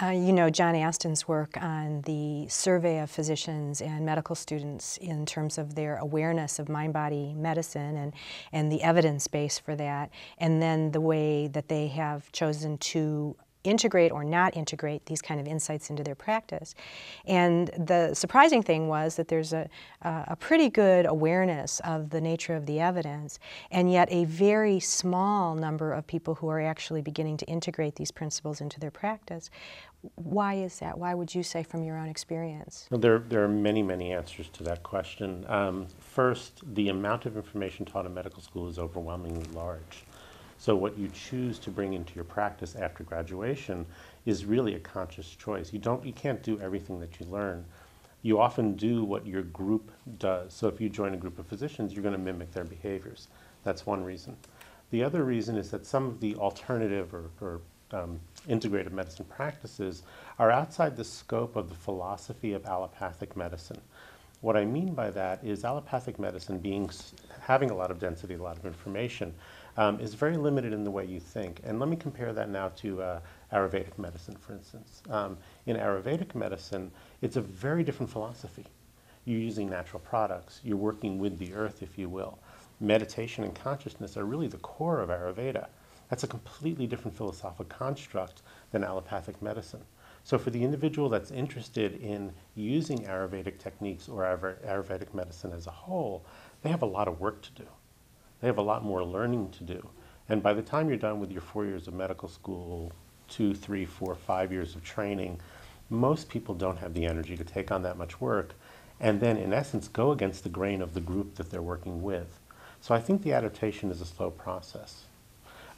Uh, you know, John Astin's work on the survey of physicians and medical students in terms of their awareness of mind body medicine and, and the evidence base for that, and then the way that they have chosen to integrate or not integrate these kind of insights into their practice. And the surprising thing was that there's a, a pretty good awareness of the nature of the evidence, and yet a very small number of people who are actually beginning to integrate these principles into their practice. Why is that? Why would you say from your own experience? Well, there, there are many, many answers to that question. Um, first, the amount of information taught in medical school is overwhelmingly large. So what you choose to bring into your practice after graduation is really a conscious choice. You don't, you can't do everything that you learn. You often do what your group does. So if you join a group of physicians, you're going to mimic their behaviors. That's one reason. The other reason is that some of the alternative or, or um, integrative medicine practices are outside the scope of the philosophy of allopathic medicine. What I mean by that is allopathic medicine being having a lot of density, a lot of information, um, is very limited in the way you think. And let me compare that now to uh, Ayurvedic medicine, for instance. Um, in Ayurvedic medicine, it's a very different philosophy. You're using natural products. You're working with the earth, if you will. Meditation and consciousness are really the core of Ayurveda. That's a completely different philosophical construct than allopathic medicine. So for the individual that's interested in using Ayurvedic techniques or Ayurvedic medicine as a whole, they have a lot of work to do. They have a lot more learning to do. And by the time you're done with your four years of medical school, two, three, four, five years of training, most people don't have the energy to take on that much work and then, in essence, go against the grain of the group that they're working with. So I think the adaptation is a slow process.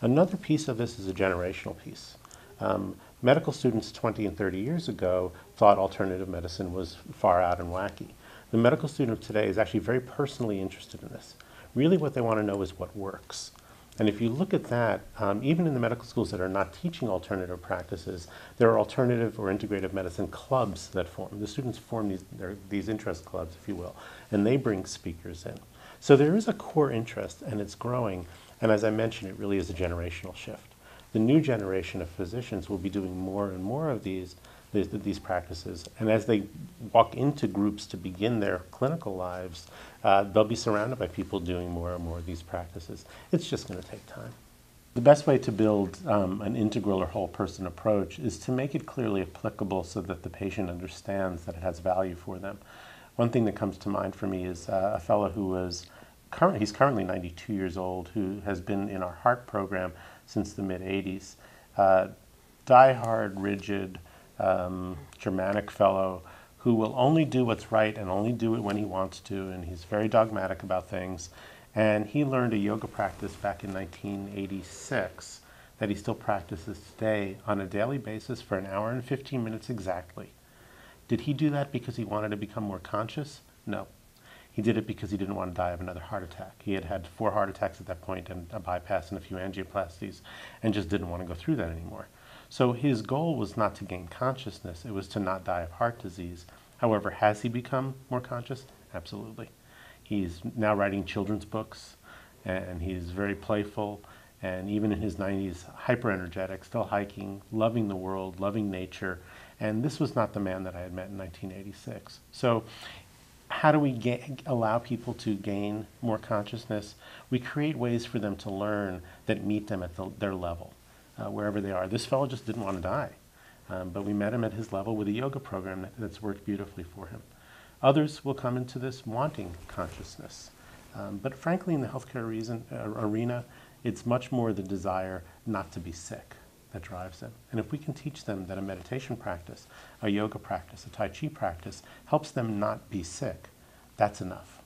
Another piece of this is a generational piece. Um, medical students 20 and 30 years ago thought alternative medicine was far out and wacky. The medical student of today is actually very personally interested in this. Really what they want to know is what works. And if you look at that, um, even in the medical schools that are not teaching alternative practices, there are alternative or integrative medicine clubs that form. The students form these, these interest clubs, if you will, and they bring speakers in. So there is a core interest, and it's growing. And as I mentioned, it really is a generational shift. The new generation of physicians will be doing more and more of these, these, these practices. And as they walk into groups to begin their clinical lives, uh, they'll be surrounded by people doing more and more of these practices. It's just going to take time. The best way to build um, an integral or whole person approach is to make it clearly applicable so that the patient understands that it has value for them. One thing that comes to mind for me is uh, a fellow who was current, he's currently 92 years old, who has been in our heart program since the mid 80s. Uh, die-hard, rigid, um, Germanic fellow who will only do what's right and only do it when he wants to, and he's very dogmatic about things. And he learned a yoga practice back in 1986 that he still practices today on a daily basis for an hour and 15 minutes exactly. Did he do that because he wanted to become more conscious? No. He did it because he didn't want to die of another heart attack. He had had four heart attacks at that point and a bypass and a few angioplasties and just didn't want to go through that anymore. So his goal was not to gain consciousness, it was to not die of heart disease. However, has he become more conscious? Absolutely. He's now writing children's books and he's very playful and even in his 90s, hyper energetic, still hiking, loving the world, loving nature. And this was not the man that I had met in 1986. So, how do we get, allow people to gain more consciousness? We create ways for them to learn that meet them at the, their level uh, wherever they are. This fellow just didn't want to die, um, but we met him at his level with a yoga program that, that's worked beautifully for him. Others will come into this wanting consciousness. Um, but frankly, in the healthcare reason, uh, arena, it's much more the desire not to be sick that drives them. And if we can teach them that a meditation practice, a yoga practice, a Tai Chi practice helps them not be sick, that's enough.